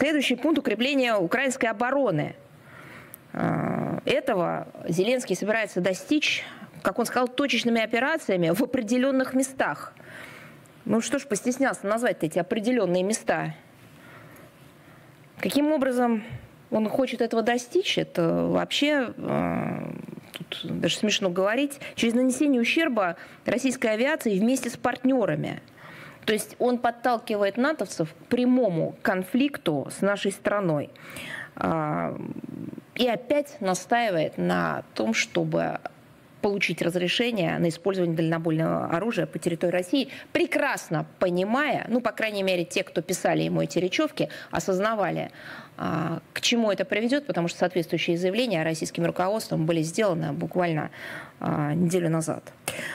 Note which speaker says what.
Speaker 1: Следующий пункт – укрепление украинской обороны. Э, этого Зеленский собирается достичь, как он сказал, точечными операциями в определенных местах. Ну что ж, постеснялся назвать эти определенные места. Каким образом он хочет этого достичь, это вообще э, тут даже смешно говорить, через нанесение ущерба российской авиации вместе с партнерами. То есть он подталкивает натовцев к прямому конфликту с нашей страной. А, и опять настаивает на том, чтобы получить разрешение на использование дальнобойного оружия по территории России, прекрасно понимая, ну, по крайней мере, те, кто писали ему эти речевки, осознавали, а, к чему это приведет, потому что соответствующие заявления российским руководством были сделаны буквально а, неделю назад.